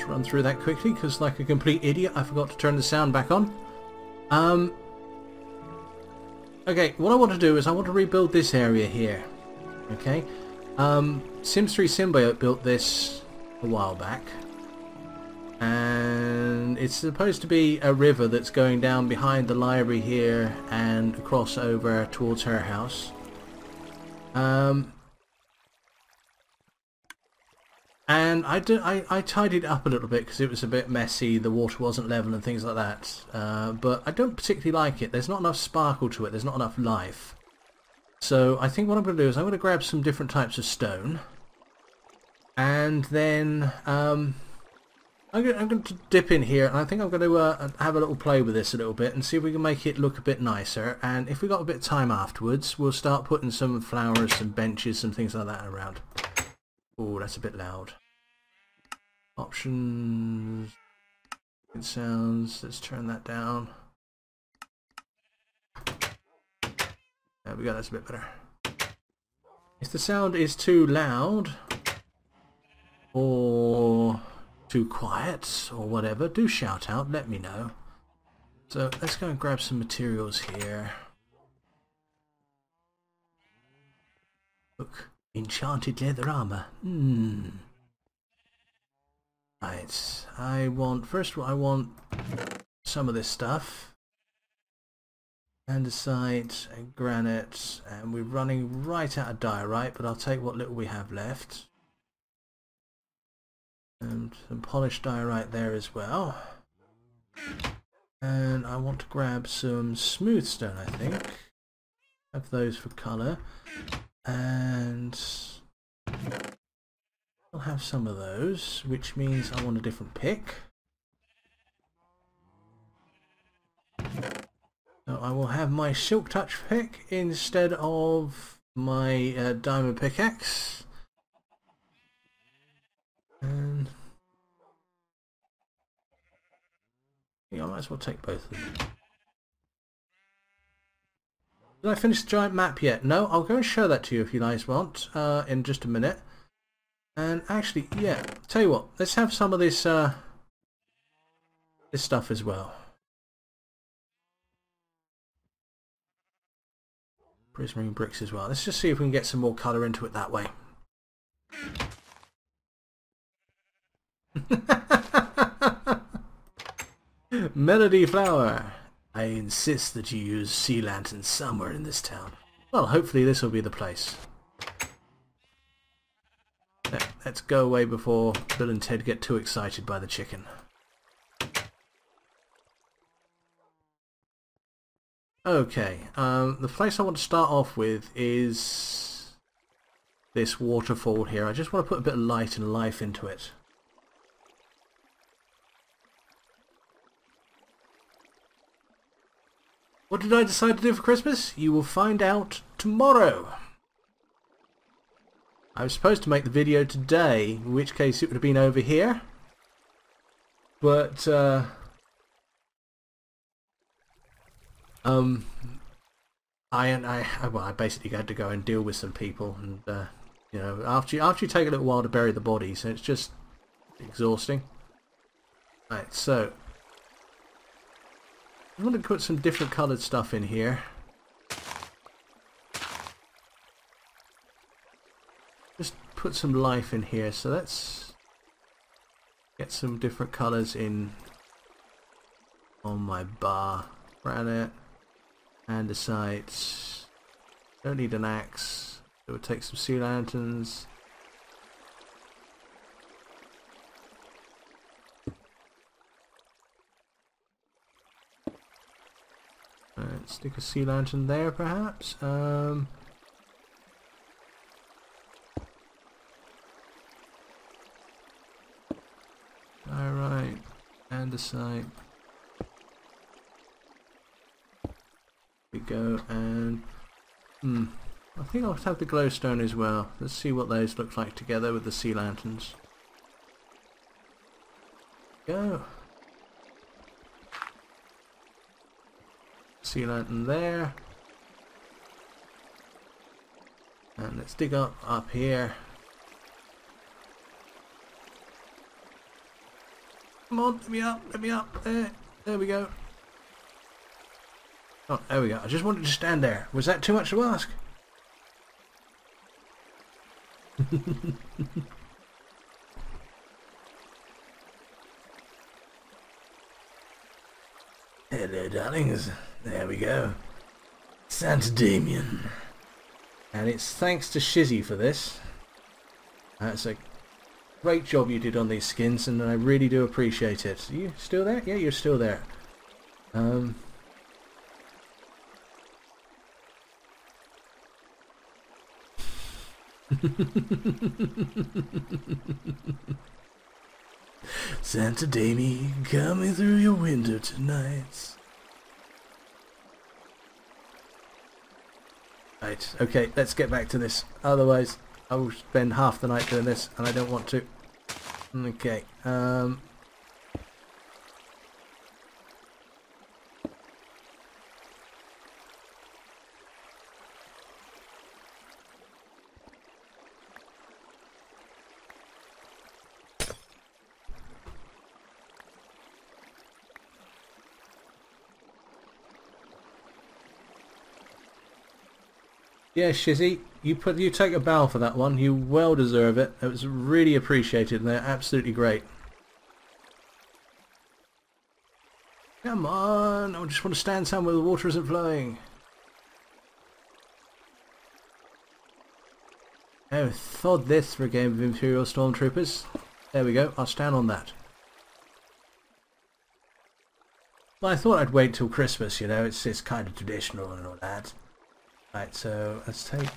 Just run through that quickly because like a complete idiot I forgot to turn the sound back on. Um, okay, what I want to do is I want to rebuild this area here. Okay, um, Sims 3 Symbiote built this a while back. And it's supposed to be a river that's going down behind the library here and across over towards her house. Um, and I, I, I tidied it up a little bit because it was a bit messy, the water wasn't level and things like that. Uh, but I don't particularly like it. There's not enough sparkle to it, there's not enough life. So I think what I'm going to do is I'm going to grab some different types of stone. And then um, I'm, going, I'm going to dip in here and I think I'm going to uh, have a little play with this a little bit and see if we can make it look a bit nicer. And if we've got a bit of time afterwards, we'll start putting some flowers, some benches, some things like that around. Oh, that's a bit loud. Options. It sounds. Let's turn that down. There we go, that's a bit better. If the sound is too loud or too quiet or whatever, do shout out, let me know. So let's go and grab some materials here. Look, enchanted leather armor. Hmm. Right, I want, first all, I want some of this stuff. Andesite and granite and we're running right out of diorite but I'll take what little we have left. And some polished diorite there as well. And I want to grab some smooth stone I think. Have those for colour and I'll have some of those which means I want a different pick So I will have my Silk Touch pick instead of my uh, Diamond Pickaxe. And yeah, I might as well take both of them. Did I finish the giant map yet? No, I'll go and show that to you if you guys want uh, in just a minute. And actually, yeah, tell you what, let's have some of this uh, this stuff as well. Prismarine bricks as well. Let's just see if we can get some more colour into it that way. Melody Flower. I insist that you use sea lanterns somewhere in this town. Well, hopefully this will be the place. Let's go away before Bill and Ted get too excited by the chicken. Okay, um, the place I want to start off with is this waterfall here. I just want to put a bit of light and life into it. What did I decide to do for Christmas? You will find out tomorrow. I was supposed to make the video today, in which case it would have been over here. But, uh, Um, I and I well, I basically had to go and deal with some people, and uh, you know, after you, after you take a little while to bury the bodies, it's just exhausting. Right, so I'm going to put some different coloured stuff in here. Just put some life in here, so let's get some different colours in on my bar. Granite andesite. Don't need an axe. It would take some sea lanterns. Stick a sea lantern there perhaps. Um, Alright, andesite. we go and hmm I think I'll have the glowstone as well let's see what those look like together with the sea lanterns go sea lantern there and let's dig up up here Come on, let me up, let me up. There, there we go. Oh, there we go. I just wanted to stand there. Was that too much to ask? Hello, darlings. There we go. Santa Damien. And it's thanks to Shizzy for this. That's a great job you did on these skins, and I really do appreciate it. Are you still there? Yeah, you're still there. Um, Santa Damie coming through your window tonight. Right, okay, let's get back to this. Otherwise, I will spend half the night doing this, and I don't want to. Okay, um... Yeah, Shizzy, you put you take a bow for that one. You well deserve it. It was really appreciated, and they're absolutely great. Come on, I just want to stand somewhere the water isn't flowing. Oh, thought this for a game of Imperial Stormtroopers. There we go, I'll stand on that. Well, I thought I'd wait till Christmas, you know, it's, it's kind of traditional and all that. Right, so let's take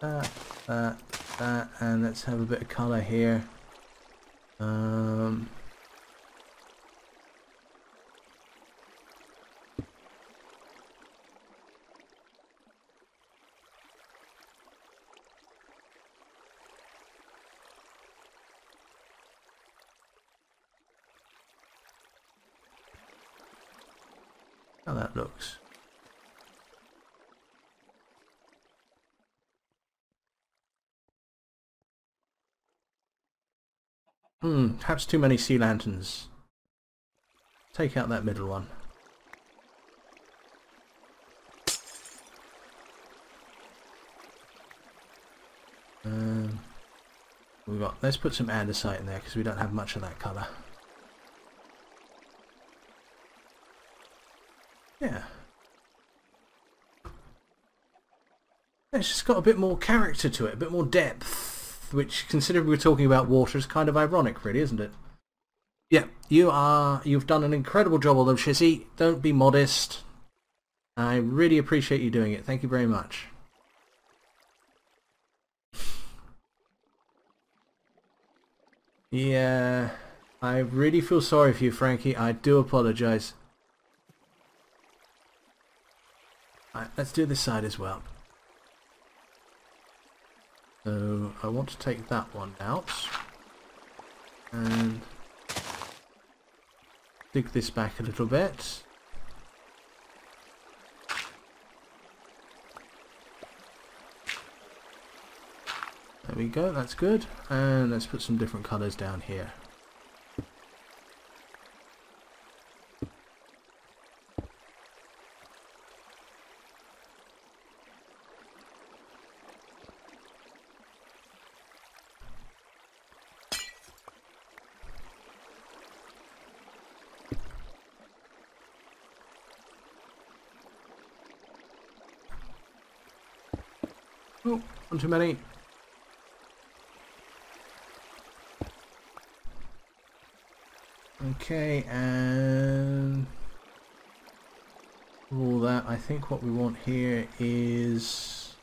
that, that, that, and let's have a bit of colour here. Um, how that looks. Hmm, perhaps too many sea lanterns. Take out that middle one. Um, we got. Let's put some andesite in there because we don't have much of that colour. Yeah. It's just got a bit more character to it, a bit more depth which, considering we're talking about water, is kind of ironic, really, isn't it? Yeah, you are. You've done an incredible job them, Shizzy. Don't be modest. I really appreciate you doing it. Thank you very much. Yeah, I really feel sorry for you, Frankie. I do apologise. Right, let's do this side as well. So I want to take that one out and dig this back a little bit. There we go, that's good. And let's put some different colours down here. Oh, one too many. Okay, and all that, I think what we want here is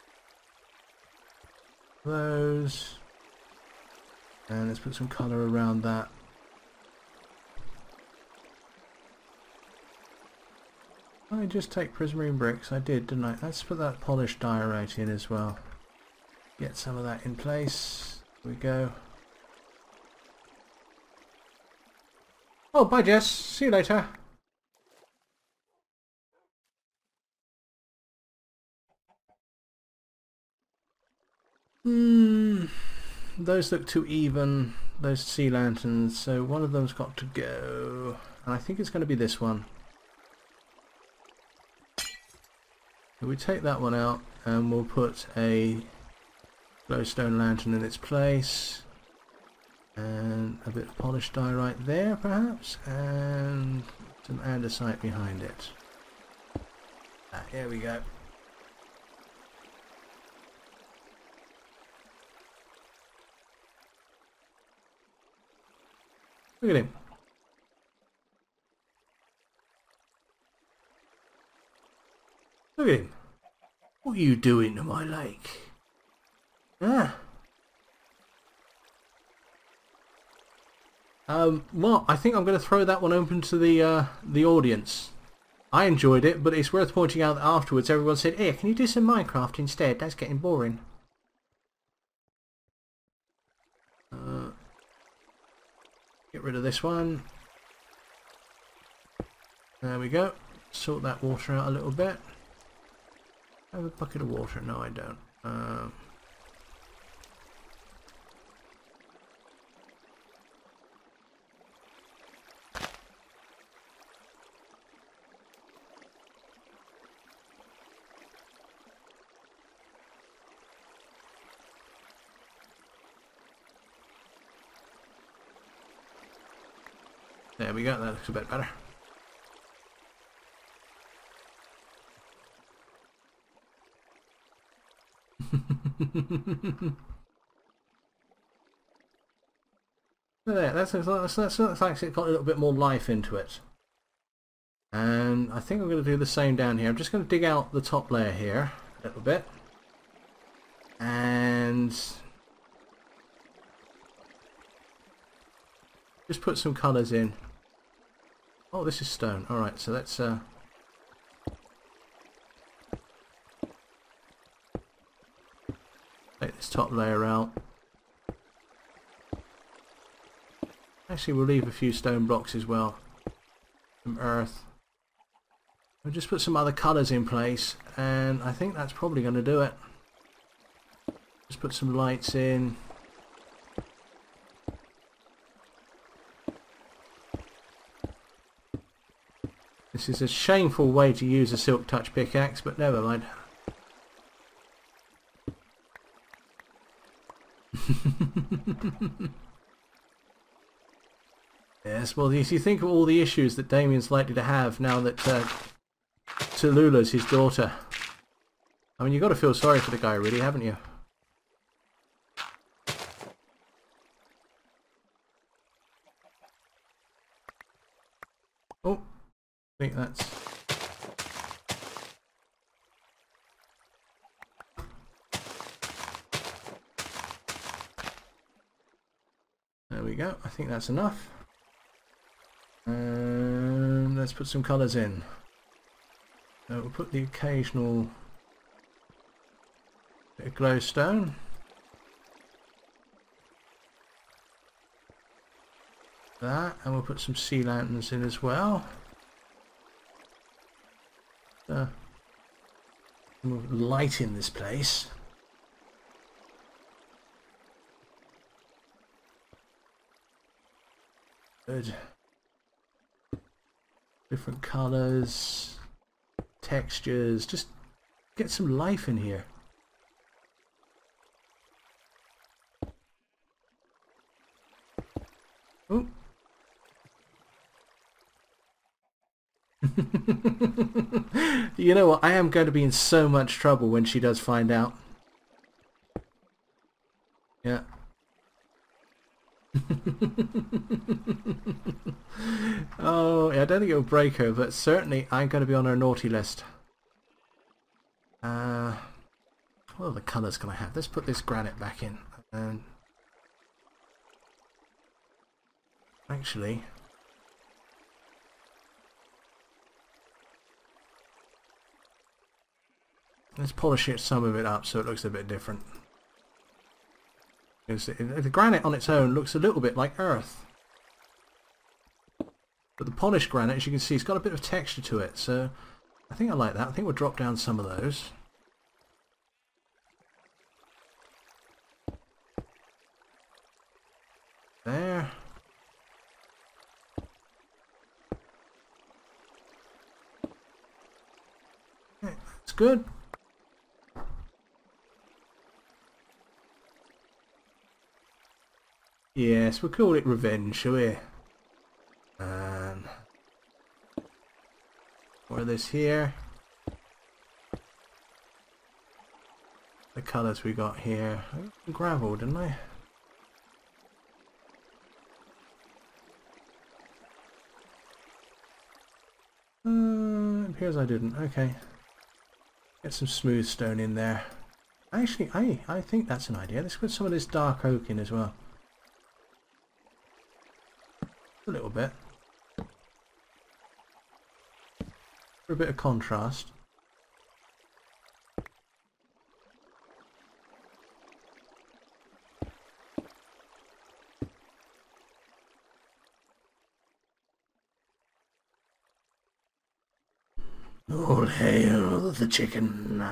those. And let's put some colour around that. I just take prismarine bricks? I did, didn't I? Let's put that polished diorite in as well. Get some of that in place. Here we go. Oh, bye Jess. See you later. Hmm. Those look too even. those sea lanterns, so one of them's got to go. And I think it's going to be this one. So we take that one out and we'll put a glowstone lantern in its place. And a bit of polished right there perhaps. And some andesite behind it. Ah, here we go. Look at him. Look at him. What are you doing to my lake? Ah. Um, well, I think I'm going to throw that one open to the uh, the audience. I enjoyed it, but it's worth pointing out that afterwards everyone said, Hey, can you do some Minecraft instead? That's getting boring. Uh, get rid of this one. There we go. Sort that water out a little bit. I Have a bucket of water. No, I don't. Um, There we go, that looks a bit better. there, that's, that's, that's, that's actually got a little bit more life into it. And I think I'm going to do the same down here. I'm just going to dig out the top layer here a little bit. And just put some colours in. Oh, this is stone. Alright, so let's... Uh, take this top layer out. Actually, we'll leave a few stone blocks as well. Some earth. We'll just put some other colours in place, and I think that's probably going to do it. Just put some lights in. This is a shameful way to use a silk touch pickaxe, but never mind. yes, well, if you think of all the issues that Damien's likely to have now that uh, Tallulah's his daughter. I mean, you've got to feel sorry for the guy, really, haven't you? Oh, I think that's... There we go. I think that's enough. And let's put some colours in. So we'll put the occasional bit of glowstone. That, and we'll put some sea lanterns in as well. Uh, light in this place. Good. Different colours, textures, just get some life in here. Oh. you know what? I am going to be in so much trouble when she does find out. Yeah. oh, I don't think it'll break her, but certainly I'm going to be on her naughty list. Uh, what other colours can I have? Let's put this granite back in. And actually, Let's polish it, some of it up so it looks a bit different. The granite on its own looks a little bit like earth. But the polished granite, as you can see, it's got a bit of texture to it, so I think I like that. I think we'll drop down some of those. There. Okay, that's good. Yes, we'll call it revenge, shall we? And for this here. The colours we got here. Gravel, didn't I? Uh, appears I didn't. Okay. Get some smooth stone in there. Actually, I I think that's an idea. Let's put some of this dark oak in as well. A little bit. For a bit of contrast. All hail the chicken.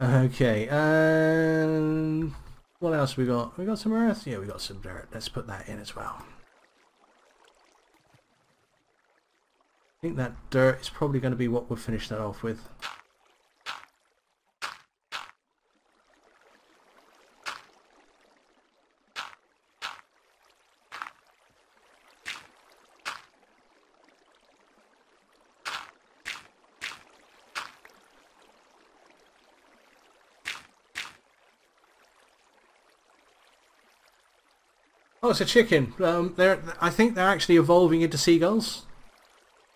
Okay, and what else we got? We got some earth? Yeah, we got some dirt. Let's put that in as well. I think that dirt is probably going to be what we'll finish that off with. Oh, it's a chicken. Um, I think they're actually evolving into seagulls.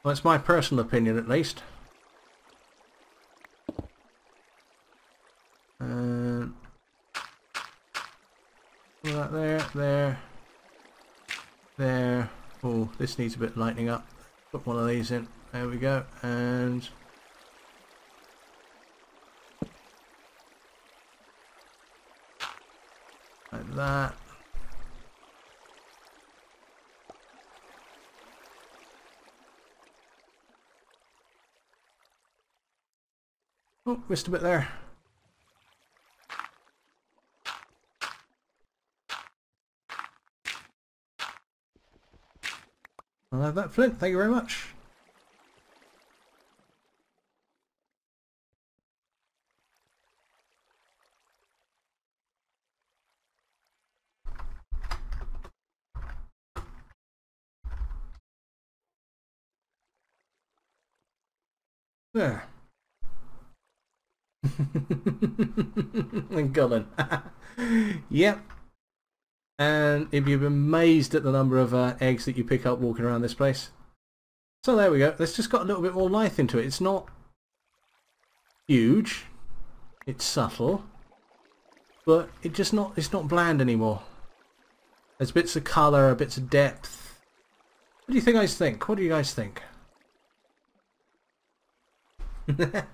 Well, that's my personal opinion, at least. Uh, that there, there, there. Oh, this needs a bit lightening up. Put one of these in. There we go. And like that. Oh, missed a bit there. I'll have that, Flint. Thank you very much. There. Gullen. yep. And if you're amazed at the number of uh, eggs that you pick up walking around this place. So there we go. Let's just got a little bit more life into it. It's not huge. It's subtle. But it just not it's not bland anymore. There's bits of colour, bits of depth. What do you think guys think? What do you guys think?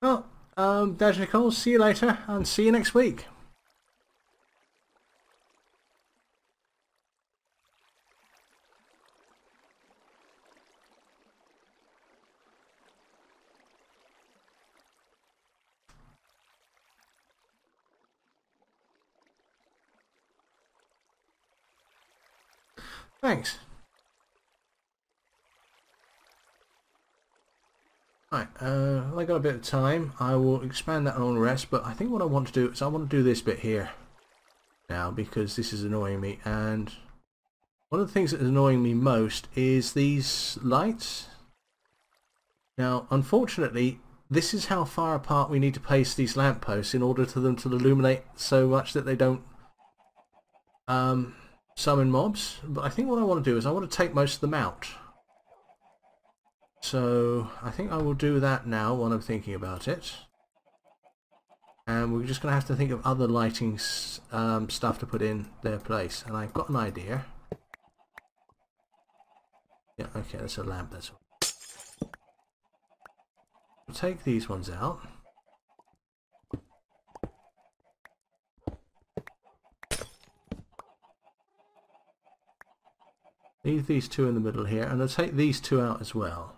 Well, um, Dad Nicole, see you later and see you next week. Thanks. Right, uh, I a bit of time. I will expand that on rest, but I think what I want to do is I want to do this bit here now because this is annoying me. And one of the things that is annoying me most is these lights. Now, unfortunately, this is how far apart we need to place these lampposts in order for them to illuminate so much that they don't um, summon mobs. But I think what I want to do is I want to take most of them out. So I think I will do that now while I'm thinking about it. And we're just going to have to think of other lighting um, stuff to put in their place. And I've got an idea. Yeah, okay, that's a lamp. That's all. We'll take these ones out. Leave these two in the middle here, and I'll take these two out as well.